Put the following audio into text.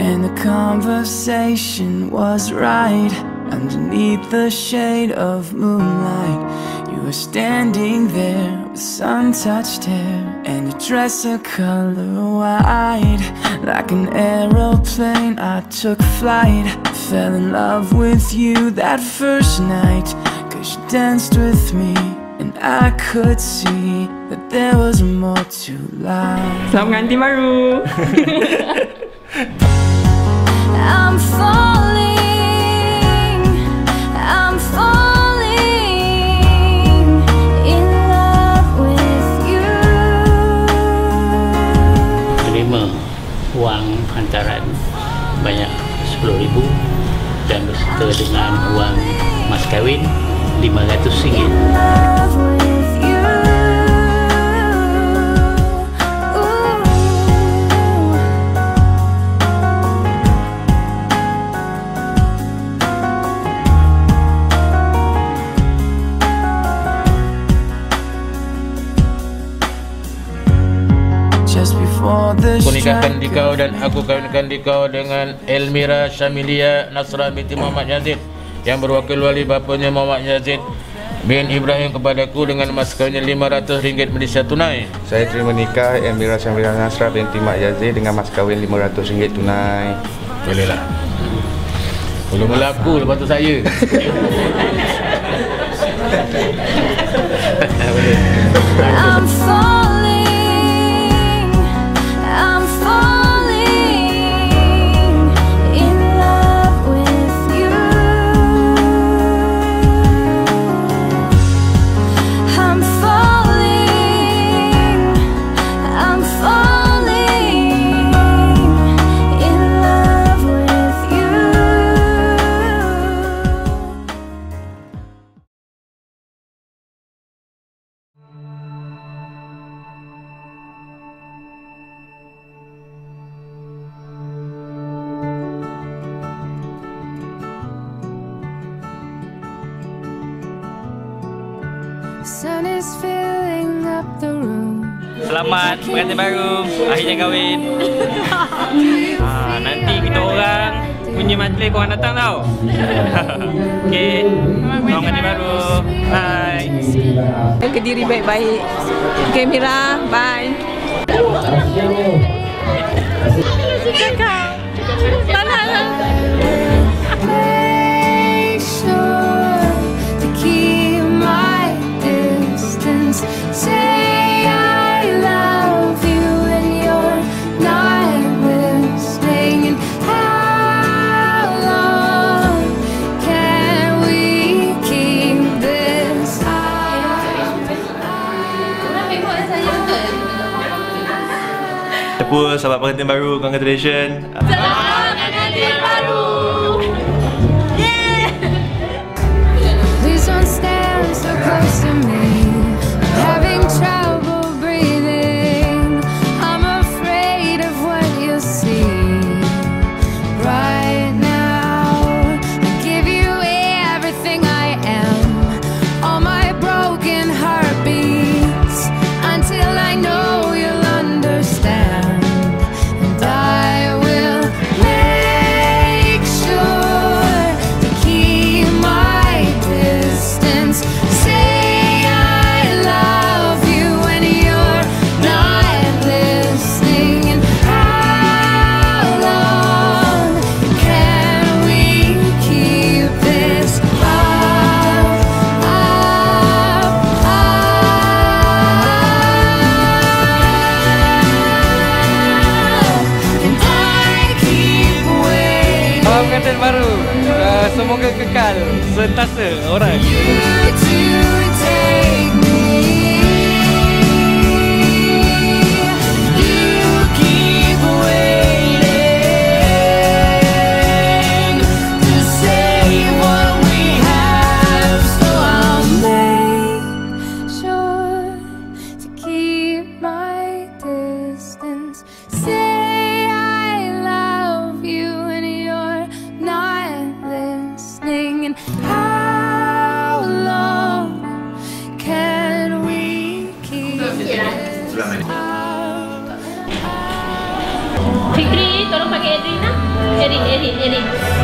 And the conversation was right underneath the shade of moonlight. You were standing there with sun touched hair and a dress a color white. Like an aeroplane, I took flight. Fell in love with you that first night. Cause you danced with me, and I could see that there was more to life. Selamat ganti baru. wang hantaran banyak RM10,000 dan berserta dengan wang mas kahwin RM500. Nikahkan strike dikau dan aku kawinkan dikau dengan Elmira Syamilia Nasra binti Muhammad Yazid yang berwakil wali bapanya Muhammad Yazid bin Ibrahim kepadaku dengan mas kawinnya RM500 Malaysia tunai. Saya terima nikah Elmira Syamila Nasra binti Mak Yazid dengan mas kahwin RM500 tunai. Boleh lah. Belum mula aku lepas tu saya. I'm Selamat pengantin baru. Akhirnya kahwin. ha, nanti kita orang punya majlis korang datang tau. Okey. Selamat pengantin baru. Bye. Jaga diri baik-baik. Okay, Mira. Bye. Make Siapa sahabat pengantin baru Congratulations. Please pengantin baru. Uh, semoga kekal sentasa orang. Tolong pakai Adrina. Erin, Erin, Erin.